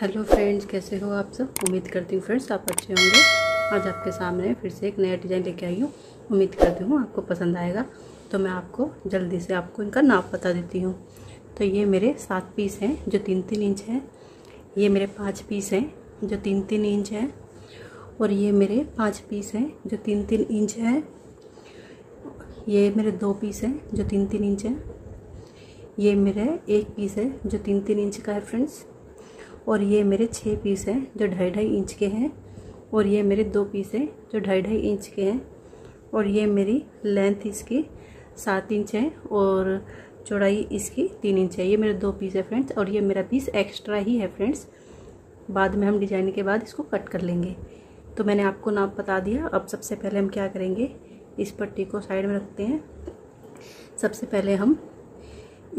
Hello friends कैसे हो आप सब? उम्मीद करती हूँ फ्रेंड्स आप अच्छे होंगे। आज आपके सामने फिर से एक नया डिज़ाइन लेके आई हूँ। उम्मीद करती हूँ आपको पसंद आएगा। तो मैं आपको जल्दी से आपको इनका नाप बता देती हूँ। तो ये मेरे सात पीस हैं, जो तीन तीन इंच हैं। ये मेरे पाँच पीस हैं, जो तीन तीन इंच हैं। और ये मेरे पाँच पीस हैं, जो तीन तीन इंच हैं। ये मेरे दो पीस हैं, जो तीन तीन इंच हैं। ये मेरे एक पीस है, जो तीन तीन इंच का है फ्रेंड्स और ये मेरे छः पीस हैं जो ढाई ढाई इंच के हैं और ये मेरे दो पीस हैं जो ढाई ढाई इंच के हैं और ये मेरी लेंथ इसकी सात इंच है और चौड़ाई इसकी तीन इंच है। ये मेरे दो पीस है फ्रेंड्स और ये मेरा पीस एक्स्ट्रा ही है फ्रेंड्स। बाद में हम डिज़ाइन के बाद इसको कट कर लेंगे। तो मैंने आपको नाप बता दिया। अब सबसे पहले हम क्या करेंगे? इस पट्टी को साइड में रखते हैं। सबसे पहले हम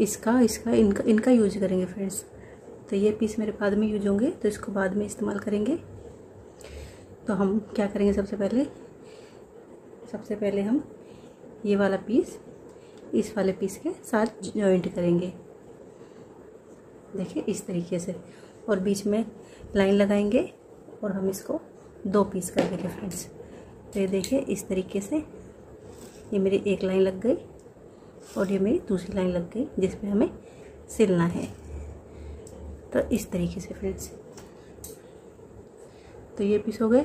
इसका इसका, इनका इनका यूज़ करेंगे फ्रेंड्स। तो ये पीस मेरे बाद में यूज़ होंगे तो इसको बाद में इस्तेमाल करेंगे। तो हम क्या करेंगे सबसे पहले? सबसे पहले हम ये वाला पीस इस वाले पीस के साथ जॉइंट करेंगे। देखिए, इस तरीके से। और बीच में लाइन लगाएँगे और हम इसको दो पीस कर देंगे फ्रेंड्स तो ये देखिए, इस तरीके से ये मेरी एक लाइन लग गई और ये मेरी दूसरी लाइन लग गई, जिसमें हमें सिलना है। तो इस तरीके से फ्रेंड्स तो ये पीस हो गए.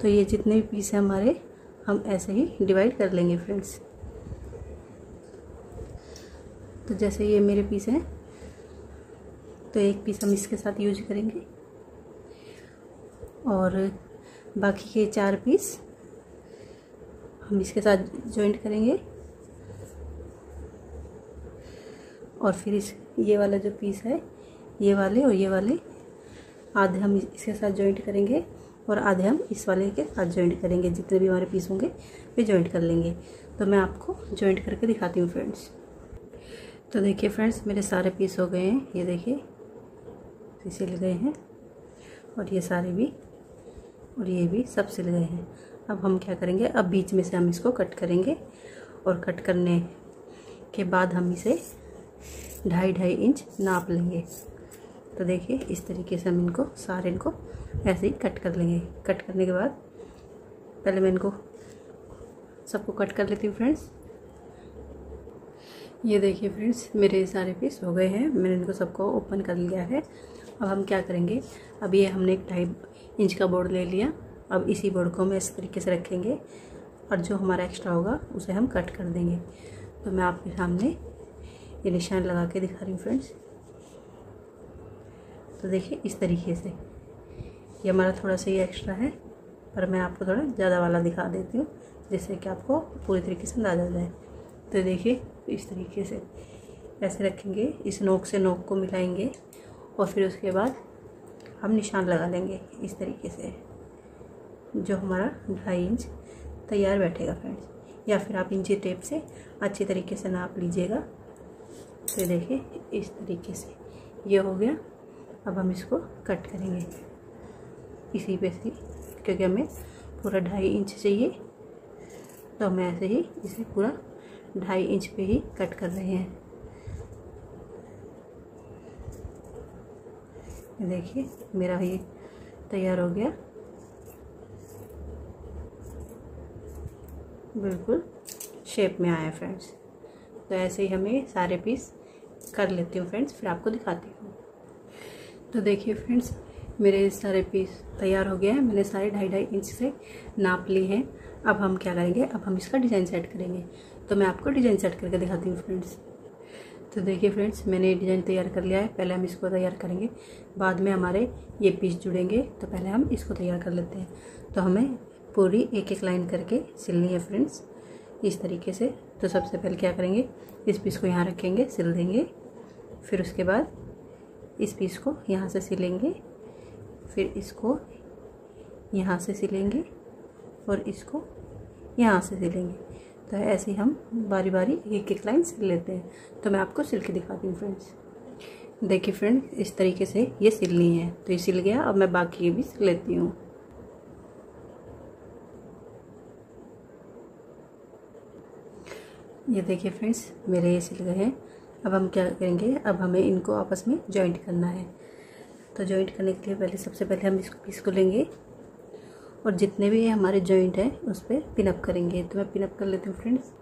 तो ये जितने भी पीस हैं हमारे, हम ऐसे ही डिवाइड कर लेंगे फ्रेंड्स तो जैसे ये मेरे पीस हैं तो एक पीस हम इसके साथ यूज़ करेंगे. और बाकी के चार पीस हम इसके साथ जॉइंट करेंगे. और फिर इस, ये वाला जो पीस है ये वाले और ये वाले। आधे हम इसके साथ जॉइंट करेंगे और आधे हम इस वाले के साथ जॉइंट करेंगे। जितने भी हमारे पीस होंगे, वे जॉइंट कर लेंगे। तो मैं आपको जॉइंट करके दिखाती हूँ फ्रेंड्स तो देखिए फ्रेंड्स मेरे सारे पीस हो गए हैं। ये देखिए सिल गए हैं और ये सारे भी और ये भी सब सिल गए हैं। अब हम क्या करेंगे? अब बीच में से हम इसको कट करेंगे और कट करने के बाद हम इसे ढाई ढाई इंच नाप लेंगे। तो देखिए, इस तरीके से हम इनको, सारे इनको ऐसे ही कट कर लेंगे। कट करने के बाद, पहले मैं इनको सबको कट कर लेती हूँ फ्रेंड्स ये देखिए फ्रेंड्स मेरे सारे पीस हो गए हैं। मैंने इनको सबको ओपन कर लिया है। अब हम क्या करेंगे? अब ये हमने एक ढाई इंच का बोर्ड ले लिया। अब इसी बोर्ड को हम इस तरीके से रखेंगे। और जो हमारा एक्स्ट्रा होगा, उसे हम कट कर देंगे। तो मैं आपके सामने ये निशान लगा के दिखा रही हूँ फ्रेंड्स तो देखिए, इस तरीके से। ये हमारा थोड़ा सा ये एक्स्ट्रा है, पर मैं आपको थोड़ा ज़्यादा वाला दिखा देती हूँ, जिससे कि आपको पूरी तरीके से अंदाज़ा जाए। तो देखिए, इस तरीके से। ऐसे रखेंगे, इस नोक से नोक को मिलाएँगे, और फिर उसके बाद हम निशान लगा लेंगे, इस तरीके से। जो हमारा ढाई इंच तैयार बैठेगा, फ्रेंड्स। या फिर आप इंची टेप से अच्छे तरीके से नाप लीजिएगा। तो देखिए, इस तरीके से। ये हो गया अब हम इसको कट करेंगे। इसी पे से, क्योंकि हमें पूरा ढाई इंच चाहिए। तो हम ऐसे ही इसे पूरा ढाई इंच पे ही कट कर रहे हैं। देखिए, मेरा ये तैयार हो गया। बिल्कुल शेप में आया फ्रेंड्स तो ऐसे ही हमें सारे पीस कर लेती हूँ फ्रेंड्स फिर आपको दिखाती हूँ। तो देखिए फ्रेंड्स मेरे सारे पीस तैयार हो गया है। मैंने सारे ढाई ढाई इंच से नाप लिए हैं। अब हम क्या करेंगे? अब हम इसका डिज़ाइन सेट करेंगे। तो मैं आपको डिज़ाइन सेट करके दिखाती हूँ फ्रेंड्स तो देखिए फ्रेंड्स मैंने डिज़ाइन तैयार कर लिया है। पहले हम इसको तैयार करेंगे। बाद में हमारे ये पीस जुड़ेंगे। तो पहले हम इसको तैयार कर लेते हैं। तो हमें पूरी एक एक लाइन करके सिलनी है फ्रेंड्स इस तरीके से। तो सबसे पहले क्या करेंगे? इस पीस को यहाँ रखेंगे, सिल देंगे। फिर उसके बाद इस पीस को यहाँ से सिलेंगे, फिर इसको यहाँ से सिलेंगे और इसको यहाँ से सिलेंगे। तो ऐसे हम बारी बारी एक एक लाइन सिल लेते हैं। तो मैं आपको सिल के दिखाती हूँ फ्रेंड्स देखिए फ्रेंड इस तरीके से ये सिलनी है। तो ये सिल गया, अब मैं बाकी ये भी सिल लेती हूँ। ये देखिए फ्रेंड्स मेरे ये सिल गए हैं। अब हम क्या करेंगे? अब हमें इनको आपस में जॉइंट करना है। तो जॉइंट करने के लिए पहले, सबसे पहले हम इसको पीस को लेंगे और जितने भी हमारे जॉइंट हैं, उस पर पिनअप करेंगे। तो मैं पिनअप कर लेती हूँ फ्रेंड्स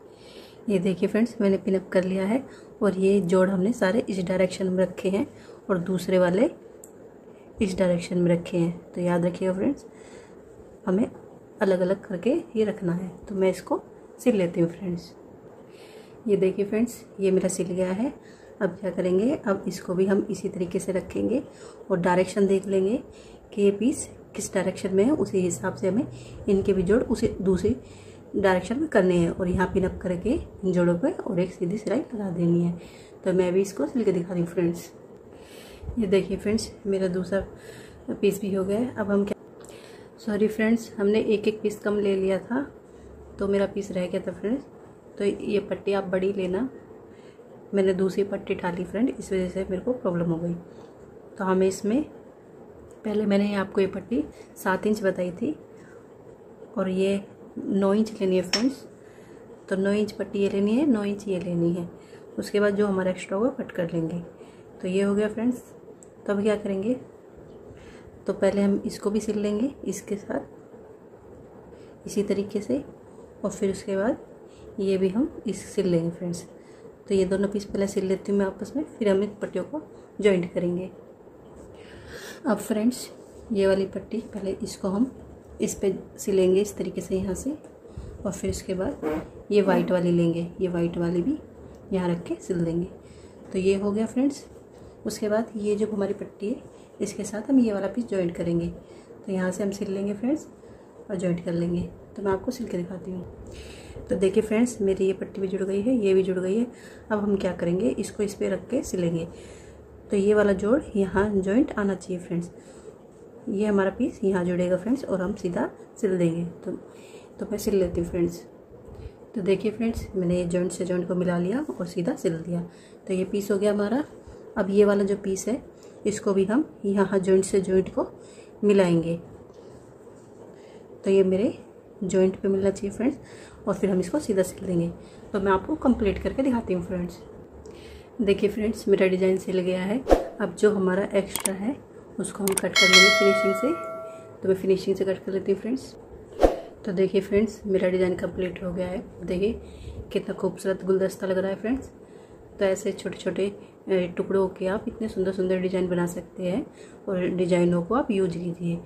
ये देखिए फ्रेंड्स मैंने पिनअप कर लिया है और ये जोड़ हमने सारे इस डायरेक्शन में रखे हैं और दूसरे वाले इस डायरेक्शन में रखे हैं। तो याद रखिएगा फ्रेंड्स हमें अलग अलग करके ये रखना है। तो मैं इसको सिल लेती हूँ फ्रेंड्स ये देखिए फ्रेंड्स, ये मेरा सिल गया है। अब क्या करेंगे, अब इसको भी हम इसी तरीके से रखेंगे और डायरेक्शन देख लेंगे कि ये पीस किस डायरेक्शन में है, उसी हिसाब से हमें इनके भी जोड़ उसी दूसरी डायरेक्शन में करने हैं। और यहाँ पिनअप करके इन जोड़ों पर और एक सीधी सिलाई लगा देनी है। तो मैं भी इसको सिल के दिखा रही फ्रेंड्स। ये देखिए फ्रेंड्स, मेरा दूसरा पीस भी हो गया है। अब हम क्या सॉरी फ्रेंड्स, हमने एक एक पीस कम ले लिया था तो मेरा पीस रह गया था फ्रेंड्स। तो ये पट्टी आप बड़ी लेना। मैंने दूसरी पट्टी डाली फ्रेंड, इस वजह से मेरे को प्रॉब्लम हो गई। तो हमें इसमें, पहले मैंने आपको ये पट्टी सात इंच बताई थी, और ये नौ इंच लेनी है फ्रेंड्स। तो नौ इंच पट्टी ये लेनी है, नौ इंच ये लेनी है। उसके बाद जो हमारा एक्स्ट्रा होगा, कट कर लेंगे। तो ये हो गया फ्रेंड्स। तो अब क्या करेंगे? तो पहले हम इसको भी सिल लेंगे, इसके साथ, इसी तरीके से, और फिर उसके बाद ये भी हम इस सिल लेंगे फ्रेंड्स तो ये दोनों पीस पहले सिल लेती हूँ मैं आपस में, फिर हम इन पट्टियों को जॉइंट करेंगे। अब फ्रेंड्स ये वाली पट्टी पहले इसको हम इस पे सिलेंगे इस तरीके से यहाँ से, और फिर उसके बाद ये वाइट वाली लेंगे। ये वाइट वाली भी यहाँ रख के सिल देंगे तो ये हो गया फ्रेंड्स उसके बाद ये जो हमारी पट्टी है, इसके साथ हम ये वाला पीस जॉइंट करेंगे। तो यहाँ से हम सिल लेंगे फ्रेंड्स और जॉइंट कर लेंगे। तो मैं आपको सिल के दिखाती हूँ। तो देखिए फ्रेंड्स मेरी ये पट्टी भी जुड़ गई है, ये भी जुड़ गई है। अब हम क्या करेंगे? इसको इस पर रख के सिलेंगे। तो ये वाला जोड़ यहाँ जॉइंट आना चाहिए फ्रेंड्स ये हमारा पीस यहाँ जुड़ेगा फ्रेंड्स और हम सीधा सिल देंगे। तो तो मैं सिल लेती हूँ फ्रेंड्स तो देखिए फ्रेंड्स मैंने ये जॉइंट से जॉइंट को मिला लिया और सीधा सिल दिया। तो ये पीस हो गया हमारा। अब ये वाला जो पीस है, इसको भी हम यहाँ जॉइंट से जॉइंट को मिलाएँगे। तो ये मेरे जॉइंट पे मिलना चाहिए फ्रेंड्स और फिर हम इसको सीधा सिल देंगे। तो मैं आपको कंप्लीट करके दिखाती हूँ फ्रेंड्स देखिए फ्रेंड्स मेरा डिज़ाइन सिल गया है। अब जो हमारा एक्स्ट्रा है, उसको हम कट कर लेंगे फिनिशिंग से। तो मैं फिनिशिंग से कट कर लेती हूँ फ्रेंड्स तो देखिए फ्रेंड्स मेरा डिज़ाइन कंप्लीट हो गया है। देखिए, कितना खूबसूरत गुलदस्ता लग रहा है फ्रेंड्स तो ऐसे छोटे छोटे टुकड़ों के आप इतने सुंदर सुंदर डिज़ाइन बना सकते हैं और डिज़ाइनों को आप यूज़ कीजिए।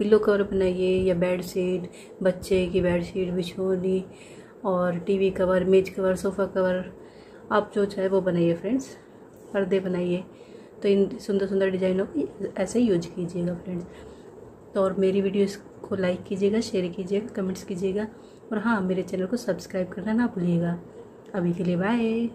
पिल्लो कवर बनाइए या बेड शीट बच्चे की बेड शीट बिछोनी और टीवी कवर, मेज कवर, सोफ़ा कवर। आप जो चाहे वो बनाइए फ्रेंड्स, पर्दे बनाइए। तो इन सुंदर सुंदर डिज़ाइनों को ऐसे ही यूज़ कीजिएगा फ्रेंड्स। तो और मेरी वीडियो को लाइक कीजिएगा, शेयर कीजिएगा, कमेंट्स कीजिएगा। और हाँ मेरे चैनल को सब्सक्राइब करना ना भूलिएगा। अभी के लिए बाय।